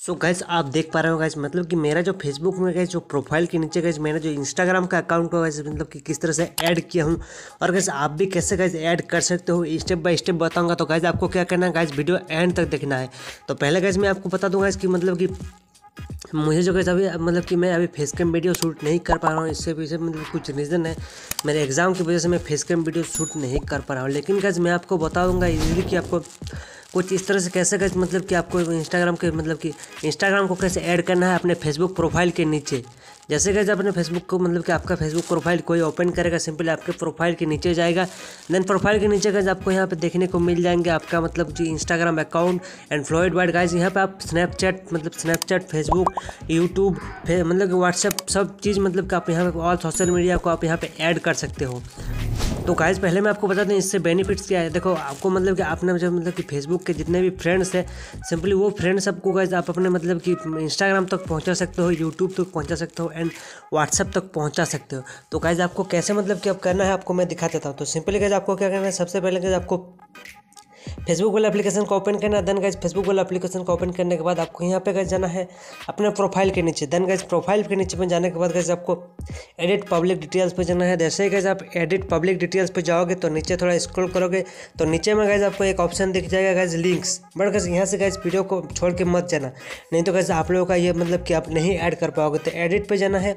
सो so gas आप देख पा रहे हो गैस मतलब कि मेरा जो फेसबुक में गैस जो प्रोफ़ाइल के नीचे गैस मैंने जो इंस्टाग्राम का अकाउंट को गैस मतलब कि किस तरह से ऐड किया हूँ। और गैस आप भी कैसे गैस ऐड कर सकते हो स्टेप बाय स्टेप बताऊँगा। तो गैस आपको क्या करना है गैस वीडियो एंड तक देखना है। तो पहले गैस मैं आपको बता दूँगा इसकी मतलब कि मुझे जो कैसे अभी मतलब कि मैं अभी फेस कैम वीडियो शूट नहीं कर पा रहा हूँ, इससे पीछे मतलब कुछ रीज़न है। मेरे एग्ज़ाम की वजह से मैं फेस कैम वीडियो शूट नहीं कर पा रहा हूँ। लेकिन गैस मैं आपको बता दूँगा इजीली कि आपको कुछ इस तरह से कैसे कैसे मतलब कि आपको इंस्टाग्राम के मतलब कि इंस्टाग्राम को कैसे ऐड करना है अपने फेसबुक प्रोफ़ाइल के नीचे। जैसे कैसे अपने फेसबुक को मतलब कि आपका फेसबुक प्रोफ़ाइल कोई ओपन करेगा सिंपली आपके प्रोफ़ाइल के नीचे जाएगा। देन प्रोफ़ाइल के नीचे गाइज़ आपको यहाँ पे देखने को मिल जाएँगे आपका मतलब जी इंस्टाग्राम अकाउंट एंड फ्लोइड वाइड गाइज़ यहाँ पे आप स्नैपचैट मतलब स्नैपचैट फेसबुक यूट्यूब मतलब कि व्हाट्सएप सब चीज़ मतलब कि आप यहाँ पे ऑल सोशल मीडिया को आप यहाँ पे ऐड कर सकते हो। तो गाइज़ पहले मैं आपको बता दें, इससे बेनिफिट्स क्या है? देखो, आपको मतलब कि आपने जब मतलब कि फेसबुक के जितने भी फ्रेंड्स हैं सिंपली वो फ्रेंड्स सबको गाइज़ आप अपने मतलब कि इंस्टाग्राम तक पहुँचा सकते हो यूट्यूब तक पहुँचा सकते हो एंड व्हाट्सअप तक पहुँचा सकते हो। तो गाइज़ आपको कैसे मतलब कि अब करना है, आपको मैं दिखा देता हूँ। तो सिंपली गाइज़ आपको क्या करना है? सबसे पहले गाइज़ आपको फेसबुक वाला एप्लीकेशन को ओपन करना देन गाइज़ फेसबुक वाला एप्लीकेशन को ओपन करने के बाद आपको यहाँ पे गए जाना है, अपने प्रोफ़ाइल के नीचे। देन गाइज़ प्रोफ़ाइल के नीचे में जाने के बाद गाइज़ आपको एडिट पब्लिक डिटेल्स पे जाना है। जैसे ही गाइज़ आप एडिट पब्लिक डिटेल्स पे जाओगे तो नीचे थोड़ा स्क्रॉल करोगे तो नीचे में गए आपको एक ऑप्शन दिख जाएगा गाइज़ लिंक्स बट गाइज़ यहाँ से गाइज़ वीडियो को छोड़ के मत जाना। नहीं तो गाइज़ आप लोगों का ये मतलब कि आप नहीं ऐड कर पाओगे। तो एडिट पर जाना है।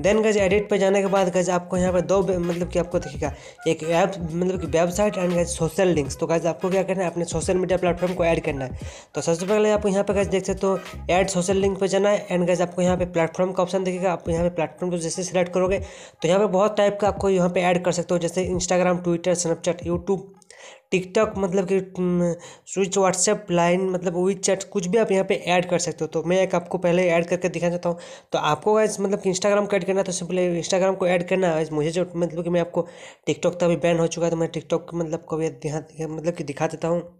देन गाइज़ एडिट पर जाने के बाद गाइज़ आपको यहाँ पर दो मतलब कि आपको दिखेगा। एक ऐप मतलब कि website and guys social links तो गाइज़ आपको क्या करना है अपने सोशल मीडिया प्लेटफॉर्म को ऐड करना है। तो सबसे पहले आप यहाँ पर गैस देख सकते हो ऐड सोशल लिंक पे जाना है एंड गैस आपको यहाँ पे प्लेटफॉर्म का ऑप्शन देखेगा। आप यहाँ पे प्लेटफॉर्म को जैसे सिलेक्ट करोगे तो यहाँ पर बहुत टाइप का आपको यहाँ पर ऐड कर सकते हो, जैसे Instagram Twitter Snapchat YouTube TikTok मतलब कि स्विच, व्हाट्सएप, लाइन मतलब वी चैट कुछ भी आप यहाँ पे ऐड कर सकते हो। तो मैं एक आपको पहले ऐड करके दिखा चाहता हूँ। तो आपको गाइज़ मतलब इंस्टाग्राम को ऐड करना तो सिंपली इंस्टाग्राम को ऐड करना है। मुझे जो मतलब कि मैं आपको टिकटॉक तो अभी बैन हो चुका है तो मैं टिकटॉक मतलब को भी मतलब कि दिखा देता हूँ।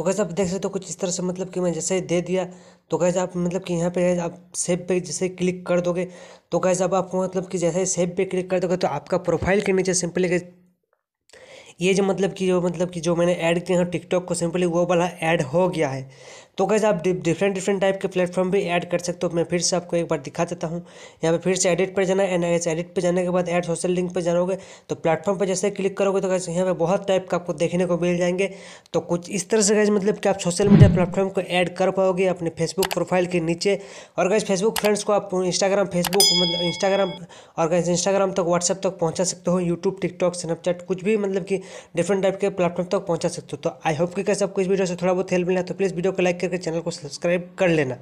तो कैसे आप देख सकते हो कुछ इस तरह से मतलब कि मैं जैसे दे दिया तो कैसे आप मतलब कि यहाँ पे आप सेव पे जैसे क्लिक कर दोगे तो कैसे आप आपको मतलब कि जैसे सेव पे क्लिक कर दोगे तो आपका प्रोफ़ाइल के नीचे सिंपली ये जो मतलब कि जो मतलब कि जो मैंने ऐड किया है टिकटॉक को सिंपली वो वाला ऐड हो गया है। तो कैसे आप डिफरेंट डिफरेंट टाइप के प्लेटफॉर्म भी ऐड कर सकते हो। मैं फिर से आपको एक बार दिखा देता हूँ। यहाँ पे फिर से एडिट पर जाना एंड एडिट पर जाने के बाद ऐड सोशल लिंक पर जाओगे। तो प्लेटफॉर्म पर जैसे क्लिक करोगे तो कैसे यहाँ पे बहुत टाइप का आपको देखने को मिल जाएँगे। तो कुछ इस तरह से गैस मतलब कि आप सोशल मीडिया प्लेटफॉर्म को ऐड कर पाओगे अपने फेसबुक प्रोफ़ाइल के नीचे। और गैस फेसबुक फ्रेंड्स को आप इंस्टाग्राम फेसबुक मतलब इंस्टाग्राम और गैस इंस्टाग्राम तक व्हाट्सएप तक पहुँचा सकते हो। यूट्यूब टिकटॉक स्नैपचैट कुछ भी मतलब कि डिफरेंट टाइप के प्लेटफॉर्म तक पहुँचा सकते हो। तो आई होप कि कैसे आपको इस वीडियो से थोड़ा बहुत हेल्प मिला। तो प्लीज़ वीडियो को लाइक करके चैनल को सब्सक्राइब कर लेना।